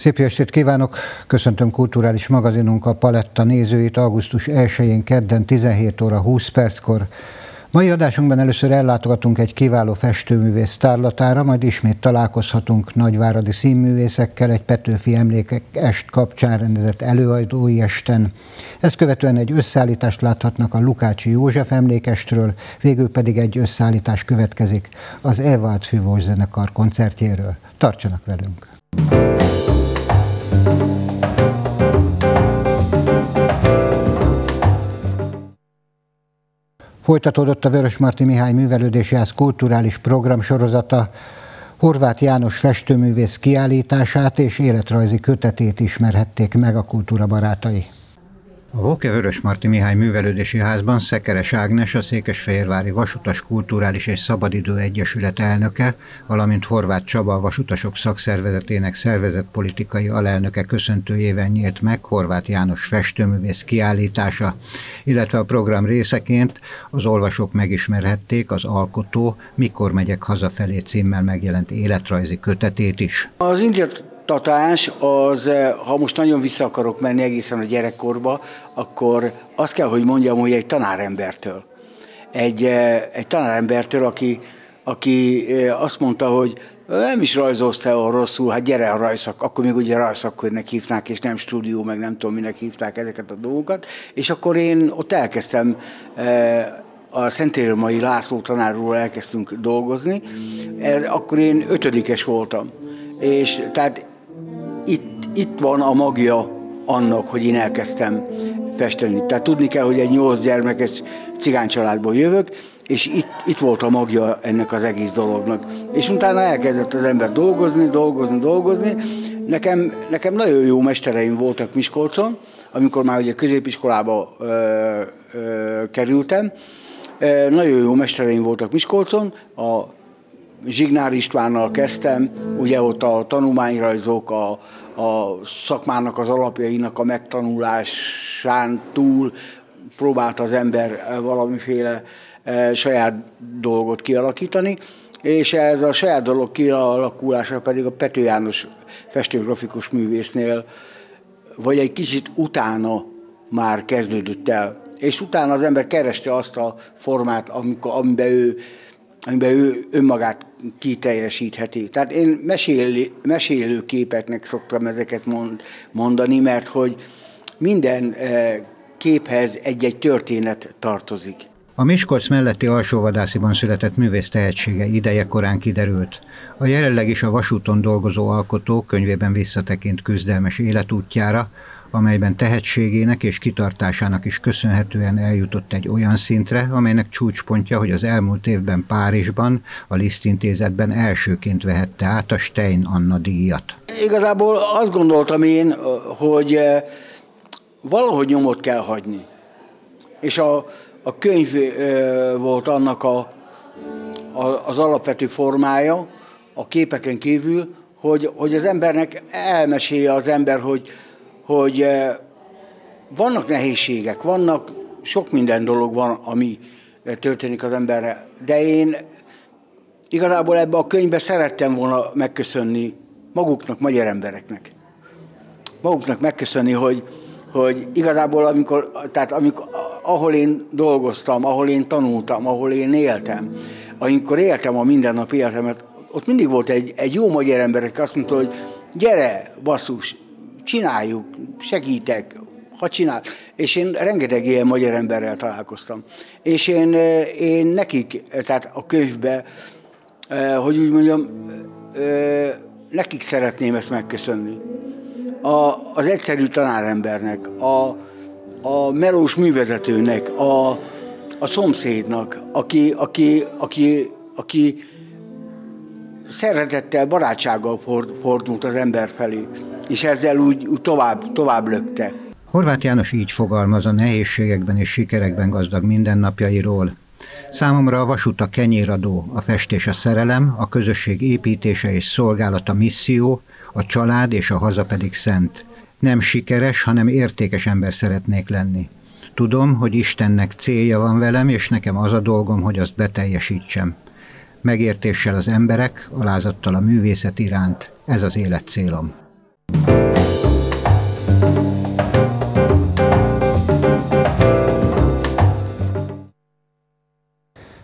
Szép jó estét kívánok! Köszöntöm kulturális magazinunk a Paletta nézőit augusztus 1-én kedden 17 óra 20 perckor. Mai adásunkban először ellátogatunk egy kiváló festőművész tárlatára, majd ismét találkozhatunk nagyváradi színművészekkel egy Petőfi Emlékek est kapcsán rendezett előadói esten. Ezt követően egy összeállítást láthatnak a Lukácsi József emlékestről, végül pedig egy összeállítás következik az Evald Fűvós zenekar koncertjéről. Tartsanak velünk! Folytatódott a Vörösmarty Mihály Művelődési Ház kulturális program sorozata, Horváth János festőművész kiállítását és életrajzi kötetét ismerhették meg a kultúra barátai. A Voke Vörös Marti Mihály Művelődési Házban Szekeres Ágnes, a Székesfehérvári Vasutas Kulturális és Szabadidő Egyesület elnöke, valamint Horváth Csaba, a Vasutasok Szakszervezetének szervezetpolitikai alelnöke köszöntőjében nyílt meg Horváth János festőművész kiállítása, illetve a program részeként az olvasók megismerhették az alkotó Mikor megyek hazafelé címmel megjelent életrajzi kötetét is. Az indított oktatás az, eh, ha most nagyon vissza akarok menni egészen a gyerekkorba, akkor azt kell, hogy mondjam, hogy egy tanárembertől. Egy, eh, egy tanárembertől, aki, aki eh, azt mondta, hogy nem is rajzolsz a rosszul, hát gyere a rajszak, akkor még ugye rajszakörnek hívták, és nem stúdió, meg nem tudom, minek hívták ezeket a dolgokat, és akkor én ott elkezdtem a Szentérőmai László tanárról elkezdtünk dolgozni, akkor én ötödikes voltam. És tehát itt van a magja annak, hogy én elkezdtem festeni. Tehát tudni kell, hogy egy nyolc gyermekes cigánycsaládból jövök, és itt, itt volt a magja ennek az egész dolognak. És utána elkezdett az ember dolgozni, dolgozni, dolgozni. Nekem, nekem nagyon jó mestereim voltak Miskolcon, amikor már ugye középiskolába ö, ö, kerültem. Nagyon jó mestereim voltak Miskolcon, a Zsignár Istvánnal kezdtem, ugye ott a tanulmányrajzok, a, a szakmának az alapjainak a megtanulásán túl próbált az ember valamiféle e, saját dolgot kialakítani, és ez a saját dolog kialakulása pedig a Pető János festőgrafikus művésznél, vagy egy kicsit utána már kezdődött el. És utána az ember kereste azt a formát, amikor, amiben ő amiben ő önmagát kiteljesítheti. Tehát én mesélő, mesélő képeknek szoktam ezeket mond, mondani, mert hogy minden eh, képhez egy-egy történet tartozik. A Miskolc melletti alsóvadásziban született művész tehetsége ideje korán kiderült. A jelenleg is a vasúton dolgozó alkotó könyvében visszatekint küzdelmes életútjára, amelyben tehetségének és kitartásának is köszönhetően eljutott egy olyan szintre, amelynek csúcspontja, hogy az elmúlt évben Párizsban, a Liszt intézetben elsőként vehette át a Stein Anna díjat. Igazából azt gondoltam én, hogy eh, valahogy nyomot kell hagyni. És a, a könyv eh, volt annak a, a, az alapvető formája, a képeken kívül, hogy, hogy az embernek elmesélje az ember, hogy, hogy eh, vannak nehézségek, vannak sok minden dolog van, ami eh, történik az emberre, de én igazából ebbe a könyvbe szerettem volna megköszönni maguknak, magyar embereknek. Maguknak megköszönni, hogy, hogy igazából amikor, tehát amikor, ahol én dolgoztam, ahol én tanultam, ahol én éltem, amikor éltem a mindennapi életemet, ott mindig volt egy, egy jó magyar ember, aki azt mondta, hogy gyere, basszus, csináljuk, segítek, ha csinál. És én rengeteg ilyen magyar emberrel találkoztam. És én, eh, én nekik, tehát a könyvbe, eh, hogy úgy mondjam, eh, nekik szeretném ezt megköszönni. A, az egyszerű tanárembernek, a, a melós művezetőnek, a, a szomszédnak, aki, aki, aki, aki szeretettel, barátsággal fordult az ember felé és ezzel úgy, tovább, tovább lökte. Horváth János így fogalmaz a nehézségekben és sikerekben gazdag mindennapjairól. Számomra a vasút a kenyéradó, a festés a szerelem, a közösség építése és szolgálata misszió, a család és a haza pedig szent. Nem sikeres, hanem értékes ember szeretnék lenni. Tudom, hogy Istennek célja van velem, és nekem az a dolgom, hogy azt beteljesítsem. Megértéssel az emberek, alázattal a művészet iránt. Ez az élet célom.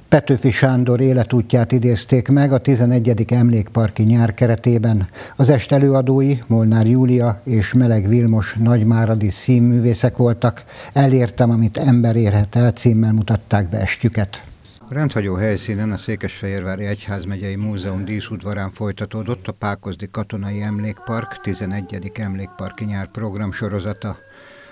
Petőfi Sándor életútját idézték meg a 11. emlékparki nyár keretében. Az est előadói Molnár Júlia és Meleg Vilmos nagymáradi színművészek voltak. Elértem, amit ember érhet el címmel mutatták be estjüket. Rendhagyó helyszínen a Székesfehérvári Egyházmegyei Múzeum díszudvarán folytatódott a Pákozdi Katonai Emlékpark 11. emlékparki nyár program sorozata.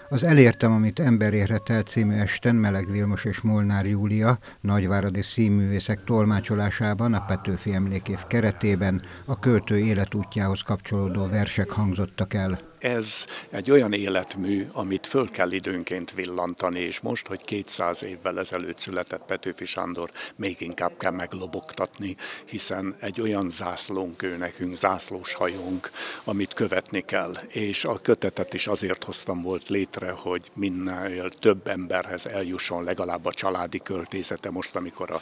Az Elértem, amit ember érhet el című esten Meleg Vilmos és Molnár Júlia nagyváradi színművészek tolmácsolásában a Petőfi Emlékév keretében a költő életútjához kapcsolódó versek hangzottak el ez egy olyan életmű, amit föl kell időnként villantani, és most, hogy 200 évvel ezelőtt született Petőfi Sándor, még inkább kell meglobogtatni, hiszen egy olyan zászlónk ő nekünk, zászlós hajónk, amit követni kell. És a kötetet is azért hoztam volt létre, hogy minél több emberhez eljusson legalább a családi költészete most, amikor a,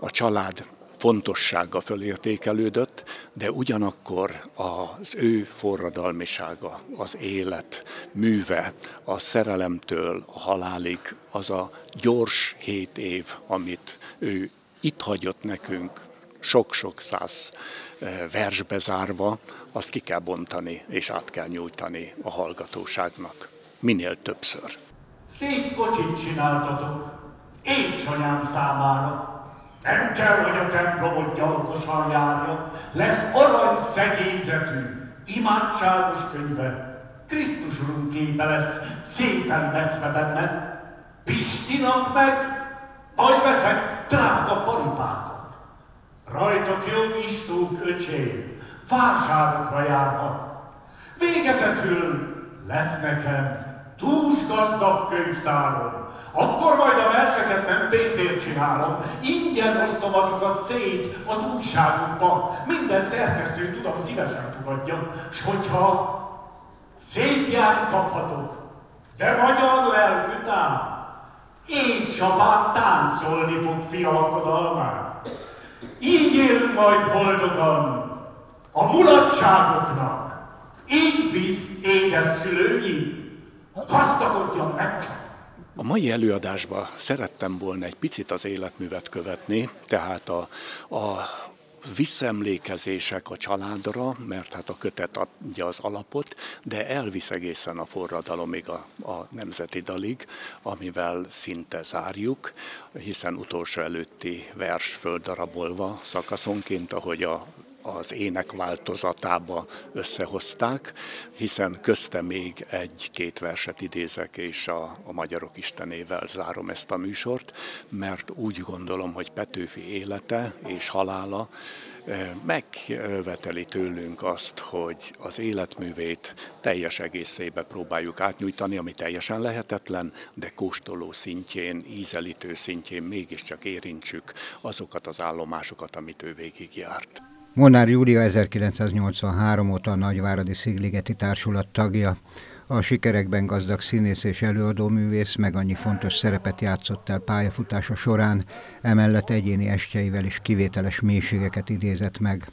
a család fontossága fölértékelődött, de ugyanakkor az ő forradalmisága, az élet műve, a szerelemtől a halálig, az a gyors hét év, amit ő itt hagyott nekünk, sok-sok száz eh, versbe zárva, azt ki kell bontani és át kell nyújtani a hallgatóságnak. Minél többször. Szép kocsit csináltatok, édesanyám számára. Nem kell, hogy a templomot gyalogosan járja, lesz arany szegélyzetű, imádságos könyve. Krisztus Urunk képe lesz szépen becve benne. Pistinak meg, majd veszek drága paripákat. Rajtok jó istók, öcsém, vásárokra járhat. Végezetül lesz nekem túls gazdag könyvtárom, akkor majd a verseket nem pénzért csinálom, ingyen osztom azokat szét az újságokban. Minden szerkesztő tudom szívesen fogadja, s hogyha szép ját kaphatok, de magyar lelkütám, én csapán táncolni fog fialakodalmán. Így élünk majd boldogan a mulatságoknak. Így bíz édes szülői, gazdagodjon meg csak. A mai előadásban szerettem volna egy picit az életművet követni, tehát a, a visszaemlékezések a családra, mert hát a kötet adja az alapot, de elvisz egészen a forradalomig, a, a nemzeti dalig, amivel szinte zárjuk, hiszen utolsó előtti vers földarabolva szakaszonként, ahogy a az ének változatába összehozták, hiszen közte még egy-két verset idézek, és a, a Magyarok Istenével zárom ezt a műsort, mert úgy gondolom, hogy Petőfi élete és halála eh, megveteli tőlünk azt, hogy az életművét teljes egészébe próbáljuk átnyújtani, ami teljesen lehetetlen, de kóstoló szintjén, ízelítő szintjén mégiscsak érintsük azokat az állomásokat, amit ő végigjárt. Molnár Júlia 1983 óta a Nagyváradi Szigligeti Társulat tagja. A sikerekben gazdag színész és előadóművész meg annyi fontos szerepet játszott el pályafutása során, emellett egyéni estjeivel is kivételes mélységeket idézett meg.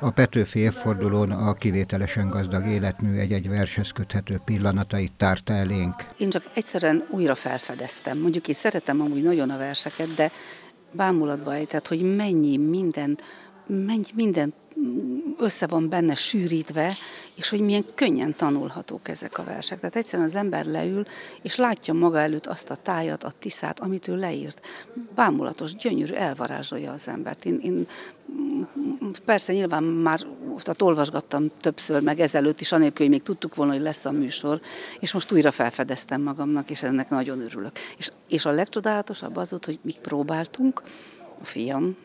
A Petőfi évfordulón a kivételesen gazdag életmű egy-egy vershez köthető pillanatait tárta elénk. Én csak egyszerűen újra felfedeztem. Mondjuk én szeretem amúgy nagyon a verseket, de bámulatba ejtett, hogy mennyi mindent mennyi minden össze van benne sűrítve, és hogy milyen könnyen tanulhatók ezek a versek. Tehát egyszerűen az ember leül, és látja maga előtt azt a tájat, a tiszát, amit ő leírt. Bámulatos, gyönyörű, elvarázsolja az embert. Én, én persze nyilván már tehát olvasgattam többször, meg ezelőtt is, anélkül, hogy még tudtuk volna, hogy lesz a műsor, és most újra felfedeztem magamnak, és ennek nagyon örülök. És, és a legcsodálatosabb az volt, hogy mi próbáltunk, a fiam,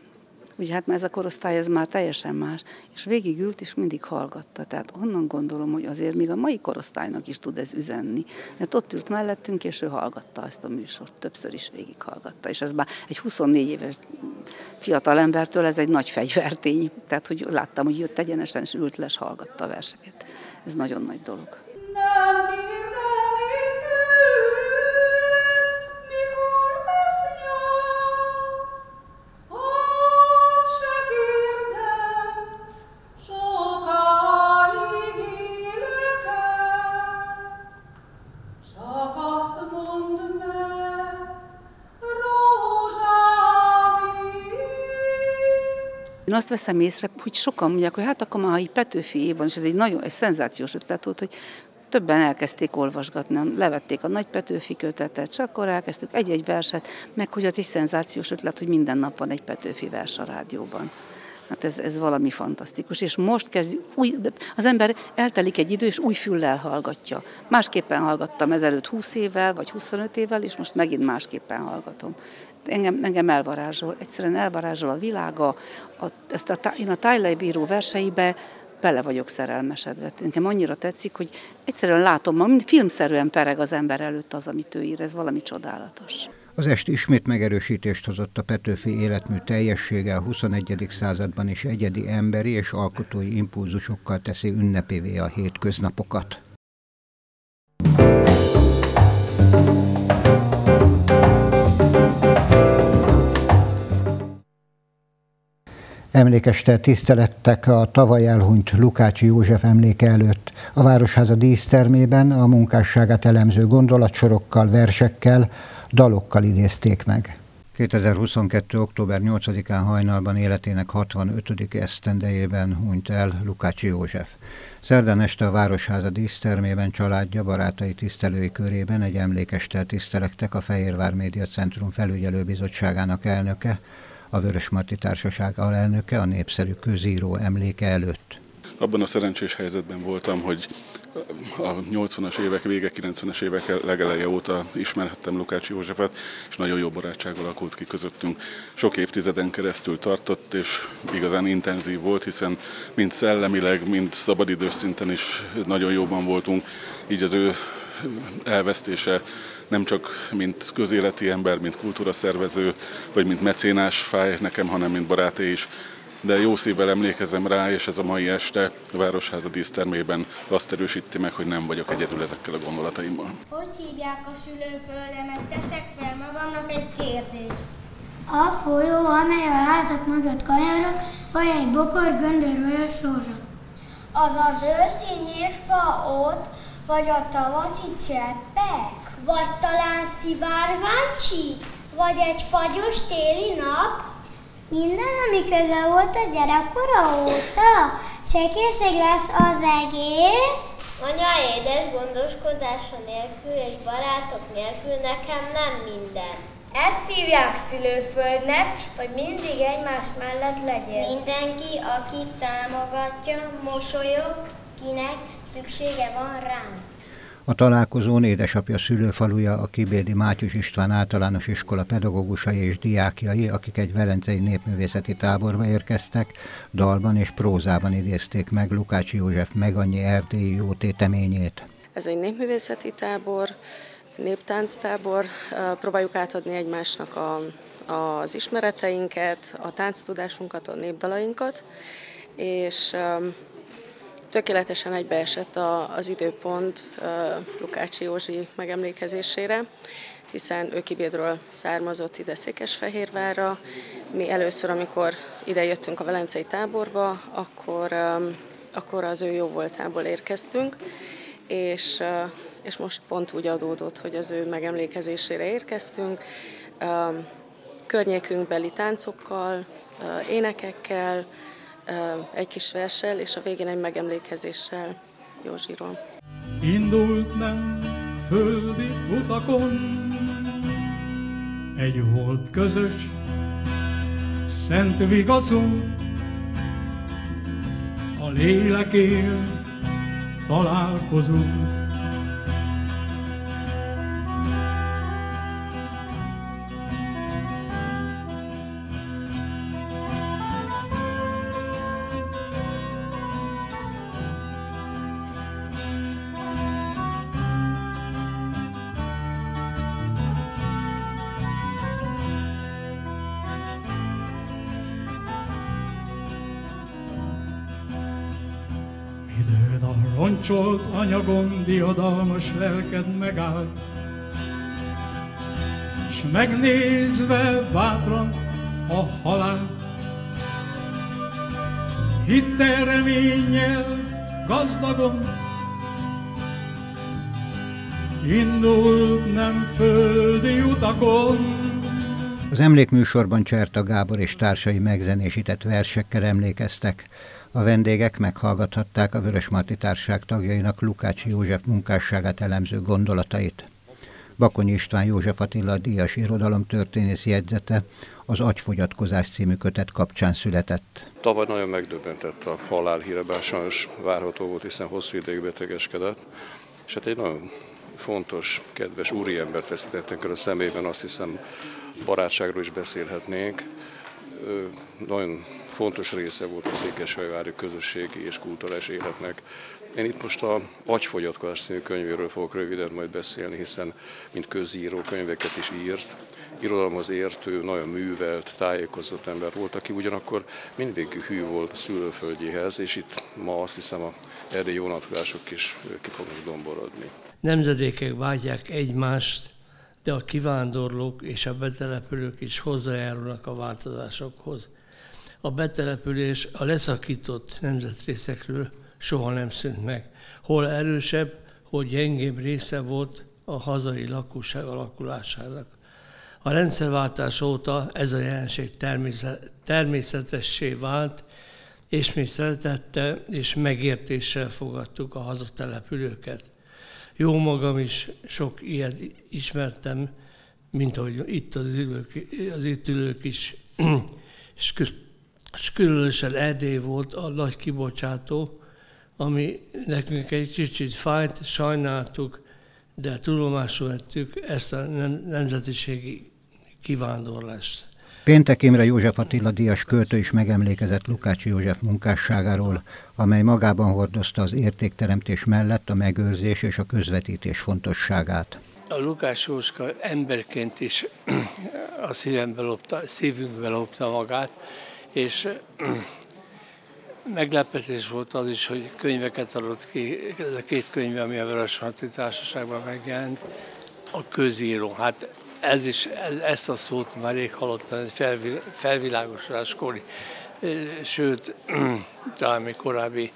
hogy hát már ez a korosztály ez már teljesen más, és végigült, és mindig hallgatta. Tehát onnan gondolom, hogy azért még a mai korosztálynak is tud ez üzenni. Mert ott ült mellettünk, és ő hallgatta ezt a műsort, többször is végighallgatta. És ez már egy 24 éves fiatal embertől ez egy nagy fegyvertény. Tehát, hogy láttam, hogy jött egyenesen, és ült les, hallgatta a verseket. Ez nagyon nagy dolog. Nem Én azt veszem észre, hogy sokan mondják, hogy hát akkor már egy Petőfi év van, és ez egy nagyon egy szenzációs ötlet volt, hogy többen elkezdték olvasgatni, levették a nagy Petőfi kötetet, és akkor elkezdtük egy-egy verset, meg hogy az is szenzációs ötlet, hogy minden nap van egy Petőfi vers a rádióban. Hát ez, ez valami fantasztikus. És most kezd, új, az ember eltelik egy idő, és új füllel hallgatja. Másképpen hallgattam ezelőtt 20 évvel, vagy 25 évvel, és most megint másképpen hallgatom engem, engem elvarázsol, egyszerűen elvarázsol a világa, a, ezt a, én a Tyler bíró verseibe bele vagyok szerelmesedve. Nekem annyira tetszik, hogy egyszerűen látom, mind filmszerűen pereg az ember előtt az, amit ő ír, ez valami csodálatos. Az est ismét megerősítést hozott a Petőfi életmű teljessége a 21. században is egyedi emberi és alkotói impulzusokkal teszi ünnepévé a hétköznapokat. Emlékeste tisztelettek a tavaly elhunyt Lukácsi József emléke előtt. A Városháza dísztermében a munkásságát elemző gondolatsorokkal, versekkel, dalokkal idézték meg. 2022. október 8-án hajnalban életének 65. esztendejében hunyt el Lukácsi József. Szerdán este a Városháza dísztermében családja, barátai tisztelői körében egy emlékestel tisztelektek a Fehérvár Média Centrum felügyelőbizottságának elnöke, a Vörös Marti Társaság alelnöke a népszerű közíró emléke előtt. Abban a szerencsés helyzetben voltam, hogy a 80-as évek vége, 90-es évek legeleje óta ismerhettem Lukács Józsefet, és nagyon jó barátság alakult ki közöttünk. Sok évtizeden keresztül tartott, és igazán intenzív volt, hiszen mind szellemileg, mind szabadidős szinten is nagyon jóban voltunk, így az ő elvesztése nem csak mint közéleti ember, mint kultúraszervező, vagy mint mecénás fáj nekem, hanem mint baráté is. De jó szívvel emlékezem rá, és ez a mai este a Városháza dísztermében azt erősíti meg, hogy nem vagyok egyedül ezekkel a gondolataimmal. Hogy hívják a sülőföldemet? Tessek fel magamnak egy kérdést. A folyó, amely a házak mögött kanyarok, vagy egy bokor göndörvörös rózsa. Az az őszi nyírfa ott, vagy a tavaszi cseppek? Vagy talán szivárváncsi? Vagy egy fagyos téli nap? Minden, ami köze volt a gyerekkora óta? Csekéség lesz az egész? Anya édes gondoskodása nélkül és barátok nélkül nekem nem minden. Ezt hívják szülőföldnek, hogy mindig egymás mellett legyen. Mindenki, aki támogatja, mosolyog, kinek szüksége van rám. A találkozón édesapja szülőfaluja, a Kibédi Mátyus István általános iskola pedagógusai és diákjai, akik egy velencei népművészeti táborba érkeztek, dalban és prózában idézték meg Lukács József megannyi erdélyi jó téteményét. Ez egy népművészeti tábor, néptánctábor, próbáljuk átadni egymásnak a, az ismereteinket, a tánctudásunkat, a népdalainkat, és tökéletesen egybeesett az időpont Lukácsi Józsi megemlékezésére, hiszen ő Kibédről származott ide Székesfehérvárra. Mi először, amikor ide jöttünk a Velencei táborba, akkor, akkor az ő jó voltából érkeztünk, és, és most pont úgy adódott, hogy az ő megemlékezésére érkeztünk. Környékünkbeli táncokkal, énekekkel, egy kis versel, és a végén egy megemlékezéssel Józsiról. Indult nem földi utakon egy volt közös szent vigaszó, a lélekért találkozunk. A roncsolt anyagon diadalmas lelked megállt, s megnézve bátran a halál. Hitte reménnyel gazdagon, indult nem földi utakon. Az emlékműsorban Cserta Gábor és társai megzenésített versekkel emlékeztek. A vendégek meghallgathatták a Vörösmarty Társaság tagjainak Lukács József munkásságát elemző gondolatait. Bakony István József Attila díjas irodalomtörténész jegyzete az Agyfogyatkozás című kötet kapcsán született. Tavaly nagyon megdöbbentett a halálhíre, bár sajnos várható volt, hiszen hosszú ideig betegeskedett. És hát egy nagyon fontos, kedves úriembert veszítettünk el a szemében, azt hiszem barátságról is beszélhetnénk. Nagyon fontos része volt a Székesfehérvári közösségi és kulturális életnek. Én itt most a Agyfogyatkozás című könyvéről fogok röviden majd beszélni, hiszen mint közíró könyveket is írt. Irodalomhoz értő, nagyon művelt, tájékozott ember volt, aki ugyanakkor mindig hű volt a szülőföldjéhez, és itt ma azt hiszem a erdélyi vonatkozások is ki fognak domborodni. Nemzedékek vágyják egymást, de a kivándorlók és a betelepülők is hozzájárulnak a változásokhoz. A betelepülés a leszakított nemzetrészekről soha nem szűnt meg. Hol erősebb, hol gyengébb része volt a hazai lakosság alakulásának. A rendszerváltás óta ez a jelenség természetessé vált, és mi szeretettel és megértéssel fogadtuk a hazatelepülőket. Jó magam is sok ilyet ismertem, mint ahogy itt az, ülők, az itt ülők is, és, és különösen Erdély volt a nagy kibocsátó, ami nekünk egy kicsit fájt, sajnáltuk, de tudomásul vettük ezt a nemzetiségi kivándorlást. Péntek Imre József Attila Díjas költő is megemlékezett Lukács József munkásságáról, amely magában hordozta az értékteremtés mellett a megőrzés és a közvetítés fontosságát. A Lukács Józska emberként is a szívembe lopta, szívünkbe lopta magát, és meglepetés volt az is, hogy könyveket adott ki, ez a két könyve, ami a Vörösmarty Társaságban megjelent, a közíró. Hát ez is, ez, ezt a szót már rég hallottam, egy felvil, felvilágosodáskori, sőt, talán még korábbi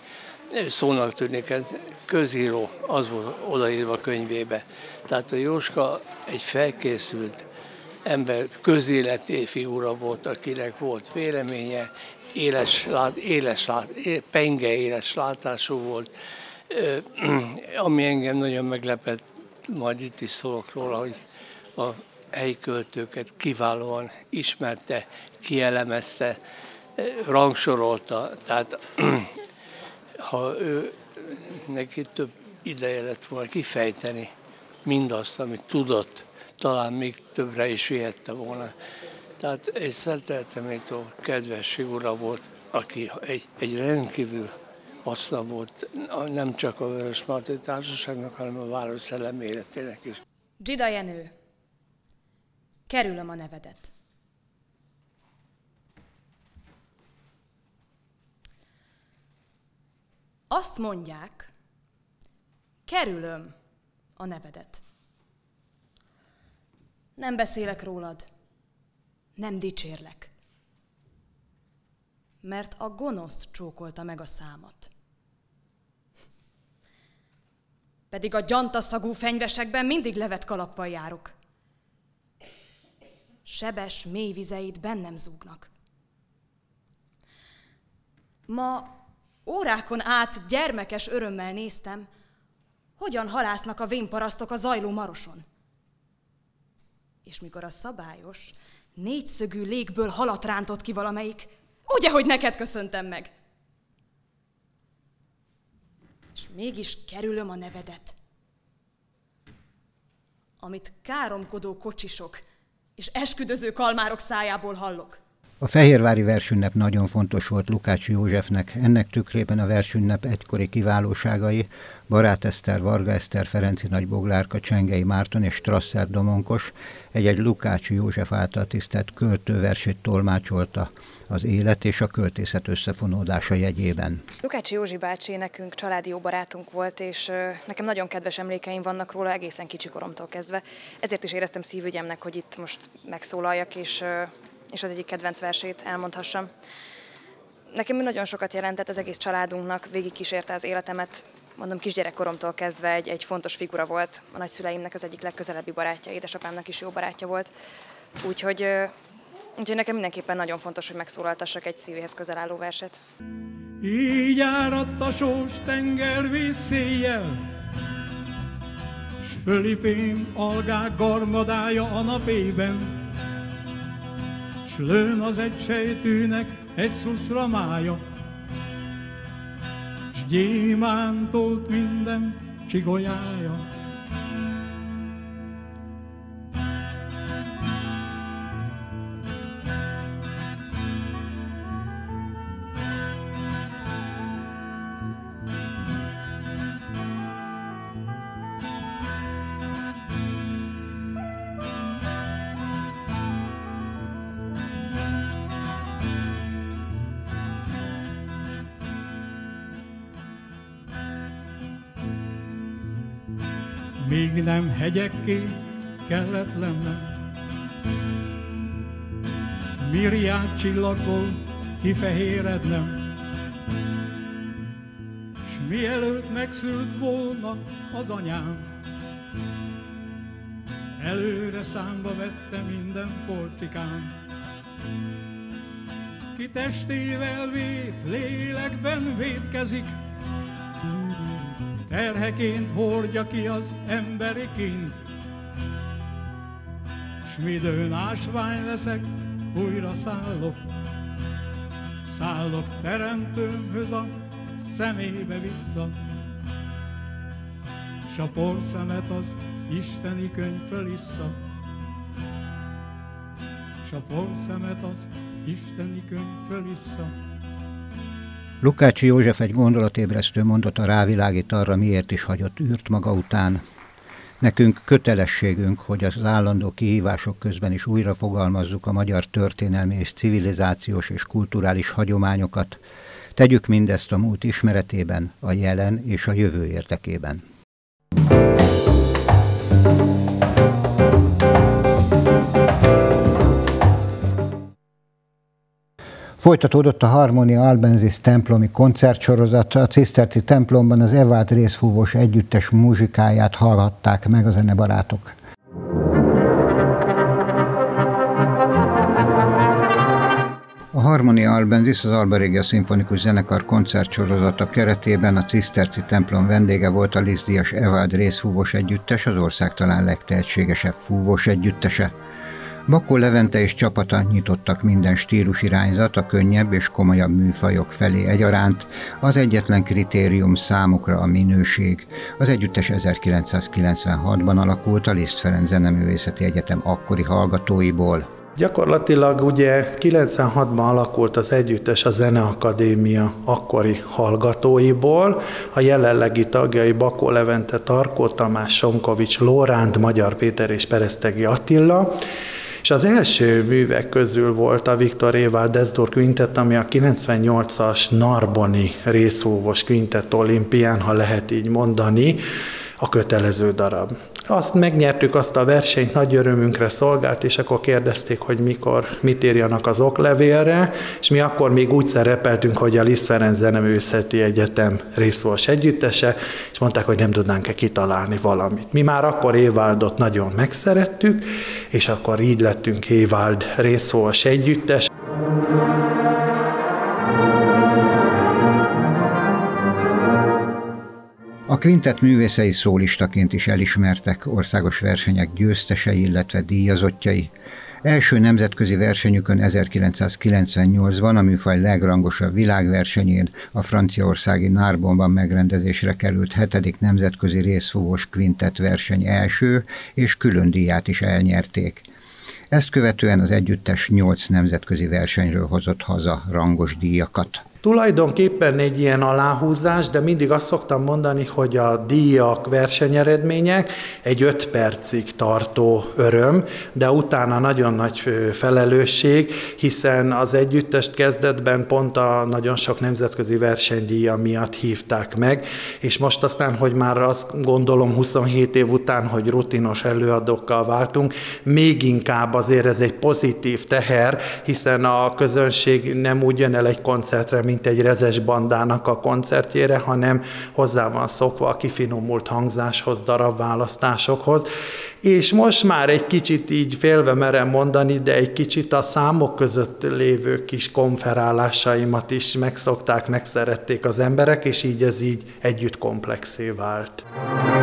szónak tűnik, ez közíró, az volt odaírva könyvébe. Tehát a Jóska egy felkészült ember, közéleti figura volt, akinek volt véleménye, éles, lát, éles lát, penge éles látású volt, ami engem nagyon meglepett, majd itt is szólok róla, hogy a helyi költőket kiválóan ismerte, kielemezte, rangsorolta, tehát ha ő neki több ideje lett volna kifejteni mindazt, amit tudott, talán még többre is vihette volna. Tehát egy szeretetemító kedves figura volt, aki egy, egy rendkívül haszna volt nem csak a Vörös Marti Társaságnak, hanem a város szellem életének is. Gida Jenő, kerülöm a nevedet. Azt mondják, kerülöm a nevedet. Nem beszélek rólad, nem dicsérlek. Mert a gonosz csókolta meg a számat. Pedig a gyantaszagú fenyvesekben mindig levet kalappal járok. Sebes mély vizeit bennem zúgnak. Ma órákon át gyermekes örömmel néztem, hogyan halásznak a vénparasztok a zajló maroson. És mikor a szabályos, négyszögű légből halat rántott ki valamelyik, ugye, hogy neked köszöntem meg. És mégis kerülöm a nevedet, amit káromkodó kocsisok és esküdöző kalmárok szájából hallok. A Fehérvári versünnep nagyon fontos volt Lukács Józsefnek, ennek tükrében a versünnep egykori kiválóságai Barát Eszter, Varga Eszter, Ferenci Nagy Boglárka, Csengei Márton és Strasser Domonkos egy-egy Lukács József által tisztelt költőversét tolmácsolta az élet és a költészet összefonódása jegyében. Lukács Józsi bácsi nekünk családi jó barátunk volt, és nekem nagyon kedves emlékeim vannak róla egészen kicsi koromtól kezdve. Ezért is éreztem szívügyemnek, hogy itt most megszólaljak, és és az egyik kedvenc versét elmondhassam. Nekem nagyon sokat jelentett az egész családunknak, végigkísérte az életemet, mondom kisgyerekkoromtól kezdve egy, egy fontos figura volt, a nagyszüleimnek az egyik legközelebbi barátja, édesapámnak is jó barátja volt. Úgyhogy, úgyhogy nekem mindenképpen nagyon fontos, hogy megszólaltassak egy szívéhez közel álló verset. Így áradt a sós tenger vízszéjjel, s fölipém algák garmadája a napében, lőn az egy sejtűnek egy szuszra mája, s gyémántolt minden csigolyája. Még nem hegyekké kellett lennem, Miriát csillagból kifehérednem, S mielőtt megszült volna az anyám, Előre számba vette minden porcikám. Ki testével vét, lélekben vétkezik, terheként hordja ki az emberi kint. S midőn ásvány leszek, újra szállok, szállok teremtőmhöz a szemébe vissza. S a porszemet az isteni könyv fölissza, S a porszemet az isteni könyv fölissza. Lukácsi József egy gondolatébresztő mondata rávilágít arra, miért is hagyott űrt maga után. Nekünk kötelességünk, hogy az állandó kihívások közben is újra fogalmazzuk a magyar történelmi és civilizációs és kulturális hagyományokat. Tegyük mindezt a múlt ismeretében, a jelen és a jövő érdekében. Folytatódott a Harmonia Albenzis templomi koncertsorozat. A Ciszterci templomban az Evált részfúvós együttes muzsikáját hallhatták meg a zenebarátok. A Harmonia Albenzis az Alba Regia Szimfonikus Zenekar koncertsorozata keretében a Ciszterci templom vendége volt a Liszdias Eváld részfúvós együttes, az ország talán legtehetségesebb fúvós együttese. Bakó Levente és csapata nyitottak minden stílus irányzat a könnyebb és komolyabb műfajok felé egyaránt, az egyetlen kritérium számukra a minőség. Az együttes 1996-ban alakult a Liszt Ferenc Zeneművészeti Egyetem akkori hallgatóiból. Gyakorlatilag ugye 96-ban alakult az együttes a Zeneakadémia akkori hallgatóiból, a jelenlegi tagjai Bakó Levente, Tarkó Tamás, Sonkovics, Lóránd, Magyar Péter és Peresztegi Attila, és az első művek közül volt a Viktor Évald Desdor Quintet, ami a 98-as Narboni részhúvos Quintet olimpián, ha lehet így mondani, a kötelező darab. Azt megnyertük azt a versenyt, nagy örömünkre szolgált, és akkor kérdezték, hogy mikor, mit írjanak az oklevélre, és mi akkor még úgy szerepeltünk, hogy a Liszt Ferenc Zeneművészeti Egyetem részvors együttese, és mondták, hogy nem tudnánk-e kitalálni valamit. Mi már akkor Évaldot nagyon megszerettük, és akkor így lettünk Évald részvors együttes. A kvintet művészei szólistaként is elismertek országos versenyek győztesei, illetve díjazottjai. Első nemzetközi versenyükön 1998-ban a műfaj legrangosabb világversenyén a franciaországi Narbonban megrendezésre került hetedik nemzetközi részfúvós kvintet verseny első és külön díját is elnyerték. Ezt követően az együttes nyolc nemzetközi versenyről hozott haza rangos díjakat. Tulajdonképpen egy ilyen aláhúzás, de mindig azt szoktam mondani, hogy a díjak, versenyeredmények egy öt percig tartó öröm, de utána nagyon nagy felelősség, hiszen az együttest kezdetben pont a nagyon sok nemzetközi versenydíja miatt hívták meg, és most aztán, hogy már azt gondolom 27 év után, hogy rutinos előadókkal váltunk, még inkább azért ez egy pozitív teher, hiszen a közönség nem úgy jön el egy koncertre, mint egy rezes bandának a koncertjére, hanem hozzá van szokva a kifinomult hangzáshoz, darabválasztásokhoz. És most már egy kicsit így félve merem mondani, de egy kicsit a számok között lévő kis konferálásaimat is megszokták, megszerették az emberek, és így ez így együtt komplexé vált. Az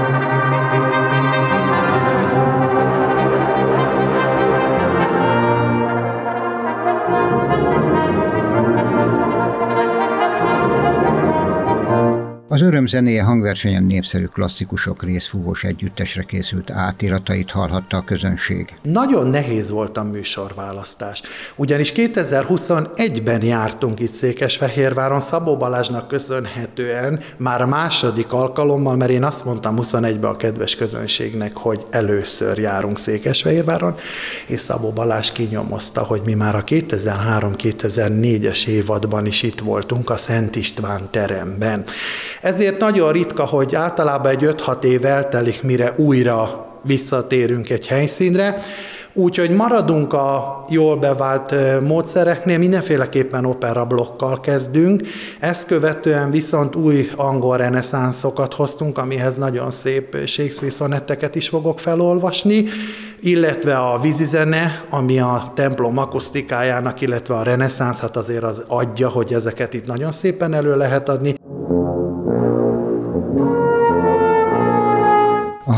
örömzenéje hangversenyen népszerű klasszikusok részfúvós együttesre készült átiratait hallhatta a közönség. Nagyon nehéz volt a műsorválasztás, ugyanis 2021-ben jártunk itt Székesfehérváron Szabó Balázsnak köszönhetően már a második alkalommal, mert én azt mondtam 21-ben a kedves közönségnek, hogy először járunk Székesfehérváron, és Szabó Balázs kinyomozta, hogy mi már a 2003-2004-es évadban is itt voltunk a Szent István teremben. Ezért nagyon ritka, hogy általában egy 5-6 év eltelik, mire újra visszatérünk egy helyszínre, Úgyhogy maradunk a jól bevált módszereknél, mindenféleképpen opera blokkal kezdünk, ezt követően viszont új angol reneszánszokat hoztunk, amihez nagyon szép Shakespeare szonetteket is fogok felolvasni, illetve a vízizene, ami a templom akusztikájának, illetve a reneszánsz, hát azért az adja, hogy ezeket itt nagyon szépen elő lehet adni.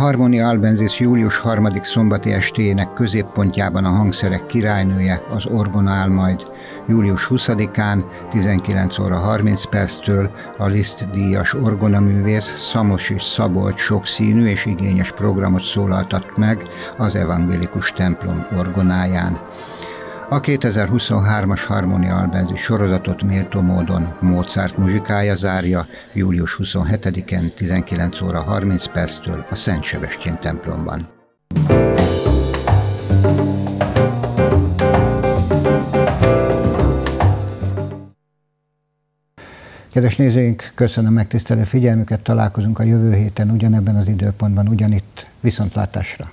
Harmonia Albenzis július harmadik szombati estéjének középpontjában a hangszerek királynője, az orgona áll majd. Július 20-án 19 óra 30 perctől a Liszt díjas orgonaművész Szamos és Szabolcs sokszínű és igényes programot szólaltat meg az evangélikus templom orgonáján. A 2023-as Harmonia Albenzi sorozatot méltó módon Mozart muzsikája zárja július 27-en 19 óra 30 perctől a Szent Sebestyén templomban. Kedves nézőink, köszönöm megtisztelő figyelmüket, találkozunk a jövő héten ugyanebben az időpontban, ugyanitt, viszontlátásra!